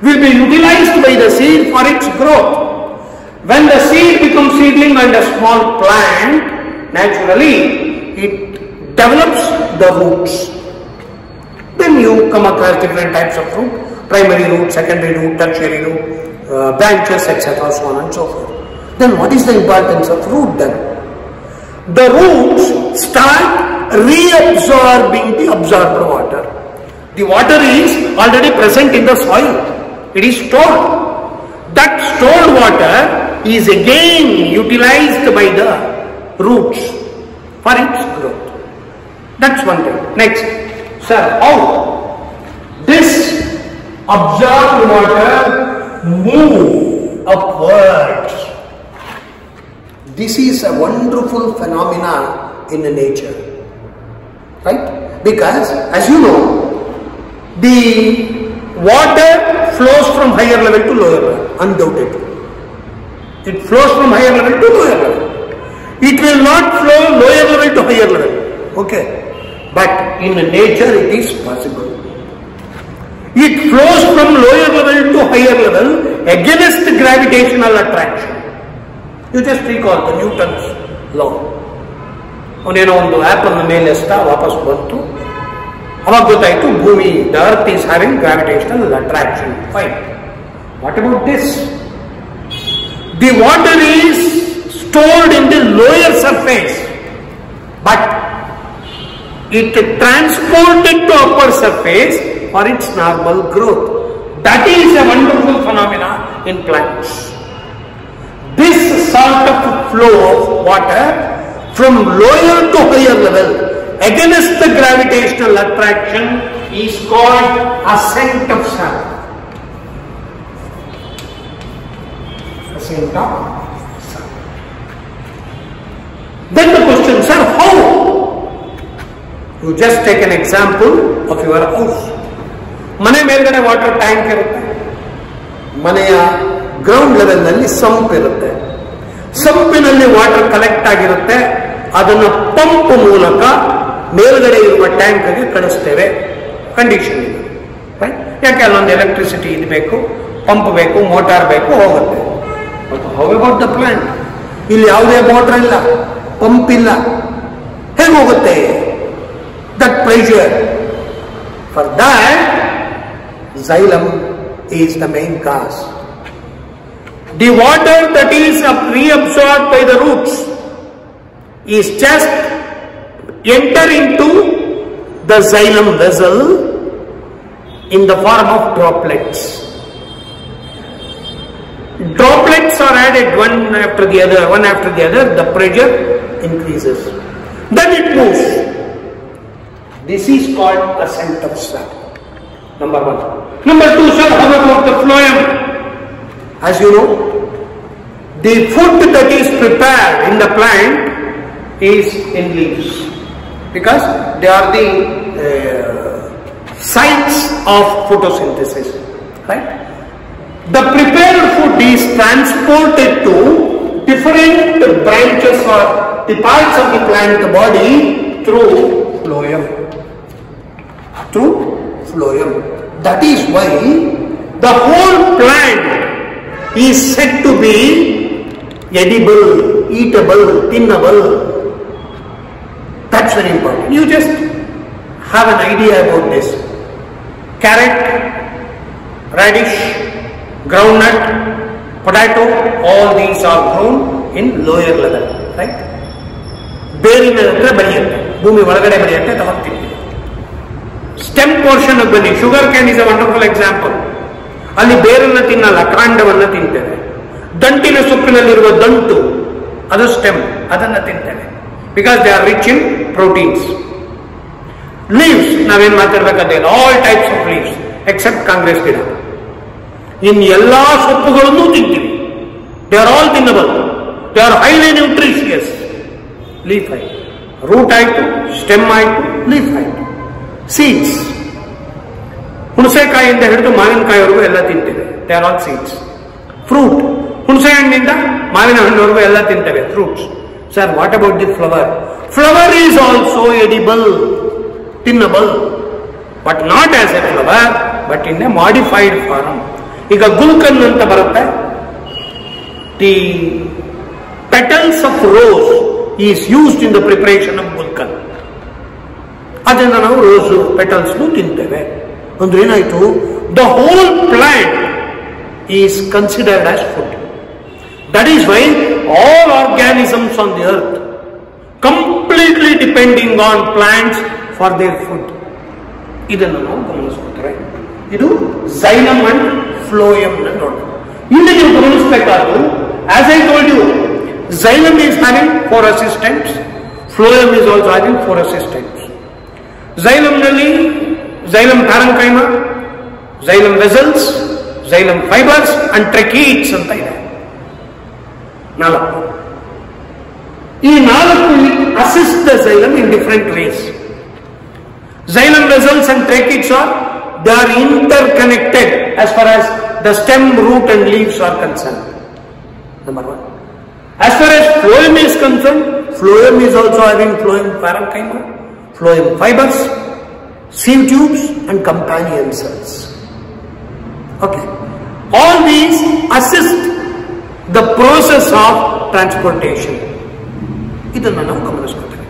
will be utilized by the seed for its growth. When the seed becomes seedling and a small plant, naturally it develops the roots. Then you come across different types of root, primary root, secondary root, tertiary root, uh, branches, etc., so on and so forth. Then what is the importance of root then? The roots start reabsorbing the absorbed water. The water is already present in the soil. It is stored. That stored water is again utilized by the roots for its growth. That's one thing. Next, sir, how this absorbed water move upwards? This is a wonderful phenomena in nature, right? Because, as you know, the water flows from higher level to lower level, undoubtedly. It flows from higher level to lower level. It will not flow lower level to higher level. Okay. But in nature it is possible. It flows from lower level to higher level against gravitational attraction. You just recall the Newton's law. ಅವನೇನೋ ಒಂದು ಆ್ಯಪಲ್ನ ಮೇಲೆ ಎಸ್ತ ವಾಪಸ್ ಬಂತು ಅವಾಗ ಗೊತ್ತಾಯ್ತು ಭೂಮಿ the earth is having gravitational attraction fine what about this the water is stored in the lower surface but it transported to upper surface for its normal growth. That is a wonderful phenomena in plants. This sort of flow of water from lower to higher level against the gravitational attraction is called ascent of sap. Ascent of sap. Then the question? You just take an example of your house ಮನೆ ಮೇಲ್ಗಡೆ water tank ಇರುತ್ತೆ. ಮನೆಯ ground ಲೆವೆಲ್ನಲ್ಲಿ sump ಇರುತ್ತೆ. ಸಂಪಿನಲ್ಲಿ water collect ಆಗಿರುತ್ತೆ. ಅದನ್ನು pump ಮೂಲಕ ಮೇಲ್ಗಡೆ ಇರುವ ಟ್ಯಾಂಕ್ಗೆ ಕಳಿಸ್ತೇವೆ. ಕಂಡೀಷನ್ ಇದೆ? ಯಾಕೆ ಅಲ್ಲೊಂದು ಎಲೆಕ್ಟ್ರಿಸಿಟಿ ಇದು ಬೇಕು ಪಂಪ್ ಬೇಕು ಮೋಟಾರ್ ಬೇಕು ಹೋಗುತ್ತೆ. ಹೌ ಅಬೌಟ್ ದ ಪ್ಲಾಂಟ್ ಇಲ್ಲಿ ಯಾವುದೇ ಮೋಟರ್ ಇಲ್ಲ ಪಂಪ್ ಇಲ್ಲ. ಹೇಗೆ ಹೋಗುತ್ತೆ? That pressure. For that, xylem is the main cause. The water that is reabsorbed by the roots is just enter into the xylem vessel in the form of droplets. Droplets are added one after the other, one after the other, the pressure increases. Then it moves. This is called ascent of. Number one. Number two, sir, how about the phloem? As you know, the food that is prepared in the plant is in leaves because they are the uh, sites of photosynthesis, right? The prepared food is transported to different branches or the parts of the plant body through phloem through phloem. That is why the whole plant is said to be edible, eatable, thinnable. That's very important. You just have an idea about this. Carrot, radish, groundnut, potato, all these are grown in lower level, right? ಬೇರಿನ ಹತ್ರ ಬೆಳೆಯುತ್ತೆ ಭೂಮಿ ಒಳಗಡೆ ಬೆಳೆಯುತ್ತೆ ತಗೊಳ್ತೀವಿ stem portion ಬನ್ನಿ sugarcane is a wonderful example ಅಲ್ಲಿ ಬೇರನ್ನ ತಿನ್ನಲ್ಲ ಕಾಂಡವನ್ನ ತಿಂತೇವೆ. ದಂಟಿನ ಸೊಪ್ಪಿನಲ್ಲಿರುವ ದಂಟು, ಅದು ಸ್ಟೆಮ್ ಅದನ್ನ ತಿಂತೇವೆ. Because they are rich in proteins leaves ನಾವೇನ್ ಮಾತಾಡ್ಬೇಕಾದ್ರೆ all types of leaves except Congress ಗಿಡ. ಇನ್ ಎಲ್ಲಾ ಸೊಪ್ಪುಗಳನ್ನು ತಿಂತೀವಿ. They are all ತಿನ್ನಬಲ್ they are highly nutritious leaf ಆಯ್ತು. ರೂಟ್ ಆಯ್ತು ಸ್ಟೆಮ್ ಆಯ್ತು ಲೀಫ್ ಆಯ್ತು. ಸೀಡ್ಸ್ ಹುಣಸೆಕಾಯಿಯಿಂದ ಹಿಡಿದು ಮಾವಿನಕಾಯಿವರೆಗೂ ಎಲ್ಲ ತಿಂತೇವೆ. They are all seeds fruit ಹುಣಸೆ ಹಣ್ಣಿಂದ ಮಾವಿನ ಹಣ್ಣವರೆಗೂ ಎಲ್ಲ ತಿಂತೇವೆ. Fruits sir what about the flower flower is also edible ತಿನ್ನಬಲ್. But not as a flower but in a modified form ಈಗ ಗುಲ್ಕನ್ ಅಂತ ಬರುತ್ತೆ. The petals of rose is used in the preparation of gulkand. ಅದನ್ನ ನಾವು rose petals ತಿಂತೇವೆ ಅಂದ್ರೆ ಏನಾಯ್ತು the whole plant is considered as food that is why all organisms on the earth completely depending on plants for their food ಇದನ್ನು ನಾವು ಗಮನಿಸ್ಕೊತಾರೆ ಇದು xylem and phloem ನೋಡೋಣ ಇಲ್ಲಿ ನೀವು ಗಮನಿಸಬೇಕಾದ್ರು as I told you xylem is having four assistants phloem is also having four assistants ಝೈಲಮ್ನಲ್ಲಿ xylem parenchyma xylem vessels xylem fibres and ಟ್ರೆಕೀಟ್ಸ್ ಅಂತ ಇದೆ ನಾಲ್ಕು ಈ ನಾಲ್ಕು assist the xylem in different ways xylem vessels and tracheids are they are interconnected as far as the stem, root and leaves are concerned. Number one. As far as phloem is concerned, phloem is also having phloem parenchyma, phloem fibers, sieve tubes and companion cells. Okay. All these assist the process of transportation. ಇದನ್ನು ನಾವು ಗಮನಿಸ್ಕೊತೀವಿ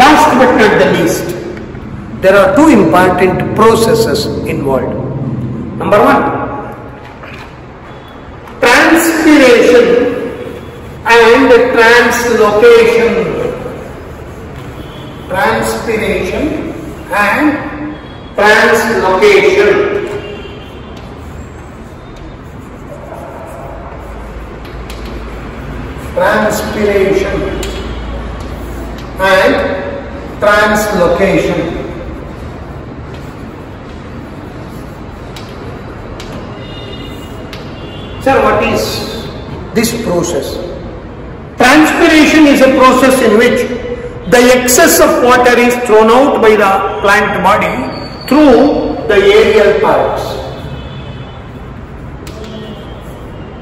last but not the least there are two important processes involved. Number one, transpiration and translocation. Transpiration and translocation. Transpiration and translocation. Sir, what is this process? Transpiration is a process in which the excess of water is thrown out by the plant body through the aerial parts.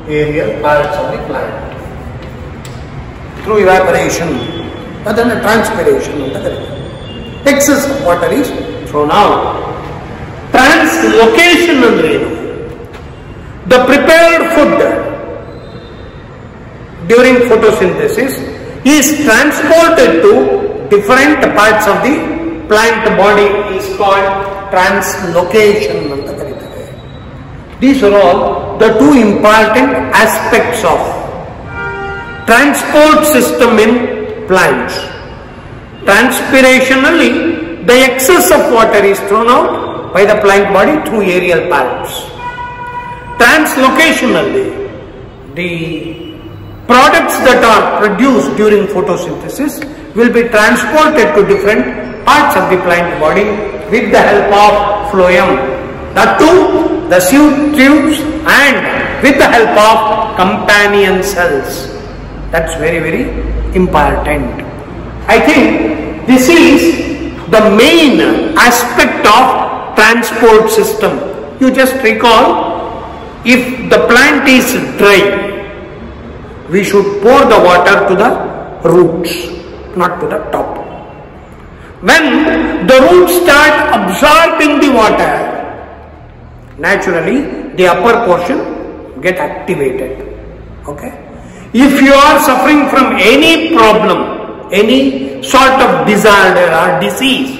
Aerial parts of the plant. Through evaporation. ಅದನ್ನು transpiration ಅಂತ ಕರೀತಾರೆ excess of water is throne out translocation ಅಂದ್ರೆ ಏನು the prepared food during photosynthesis is transported to different parts of the plant body is called translocation ಅಂತ ಕರೀತಾರೆ these are all the two important aspects of transport system in plants transpirationally the excess of water is thrown out by the plant body through aerial parts translocationally the products that are produced during photosynthesis will be transported to different parts of the plant body with the help of phloem. That too the sieve tubes and with the help of companion cells. That's very very important. I think this is the main aspect of transport system. You just recall if the plant is dry, we should pour the water to the roots, not to the top. When the roots start absorbing the water, naturally the upper portion get activated. Okay? If you are suffering from any problem, any sort of disorder or disease,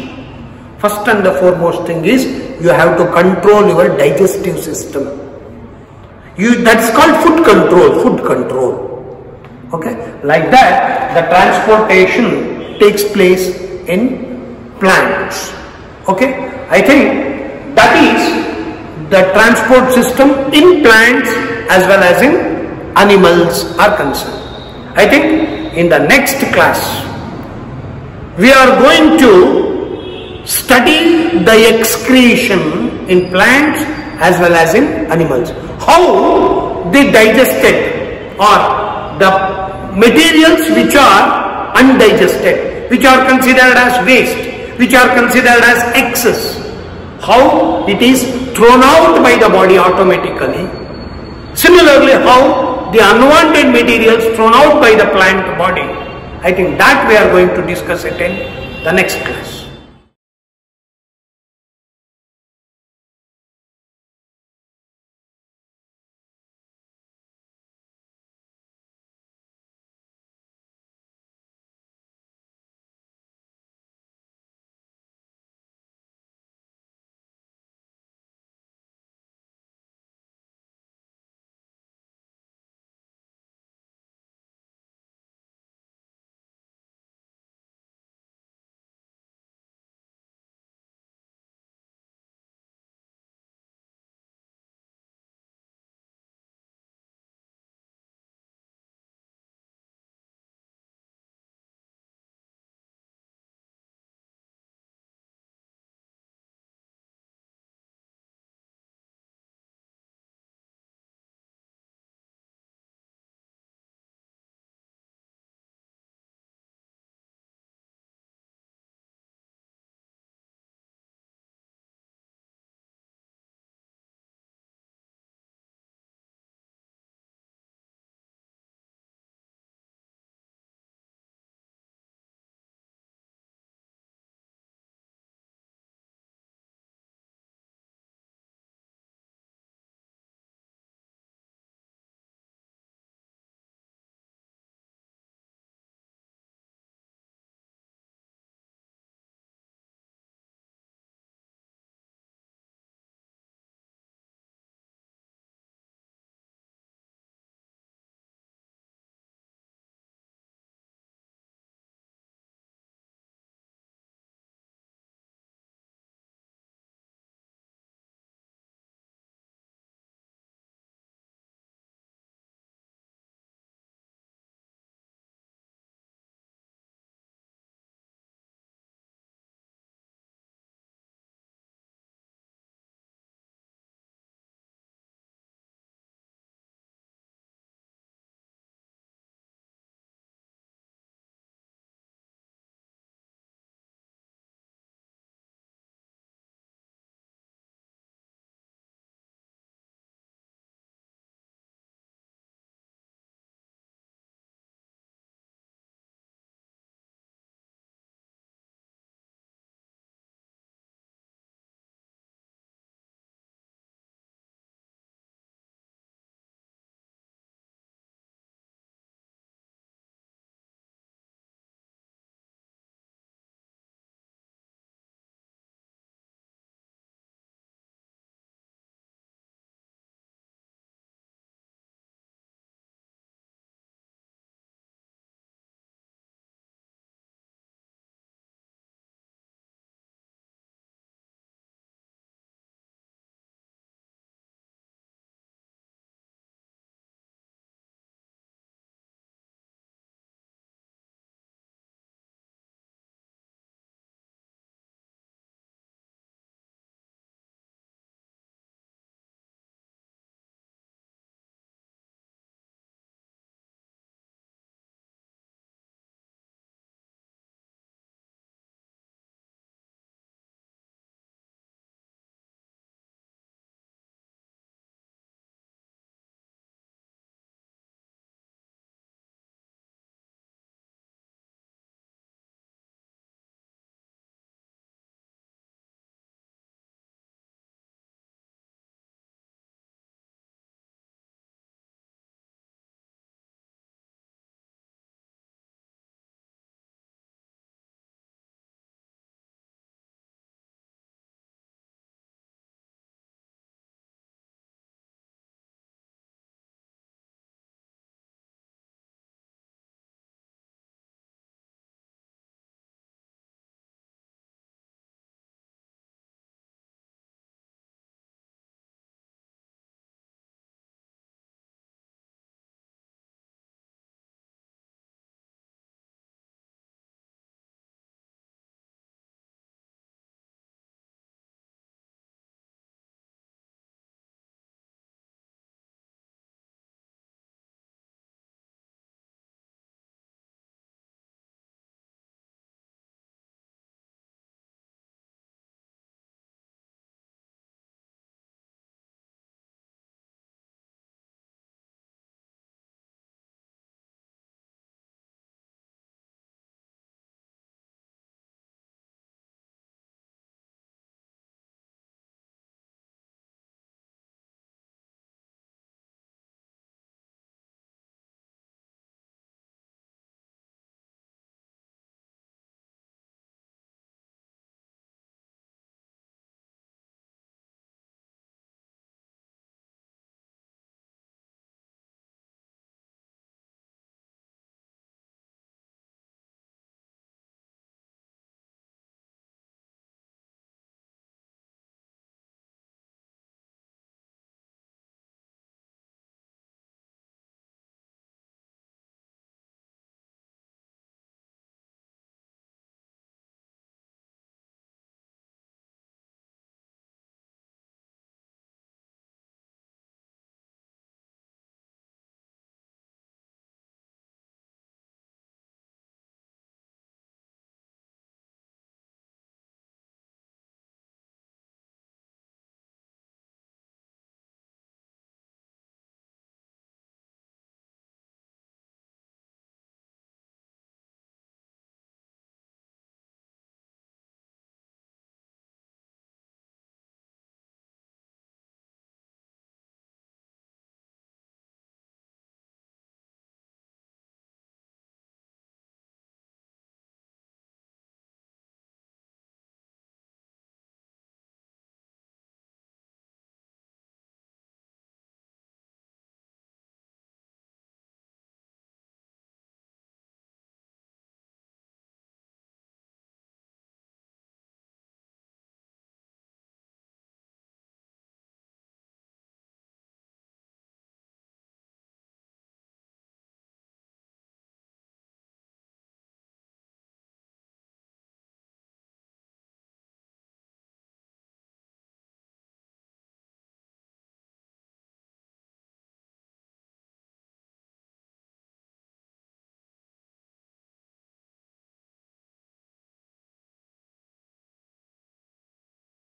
first and the foremost thing is you have to control your digestive system. You, that's called food control, food control. Okay, like that, the transportation takes place in plants. Okay, I think that is the transport system in plants as well as in animals are concerned. I think in the next class we are going to study the excretion in plants as well as in animals. How they digested or the materials which are undigested, which are considered as waste, which are considered as excess, how it is thrown out by the body automatically. Similarly, how the unwanted materials thrown out by the plant body. I think that we are going to discuss it in the next class.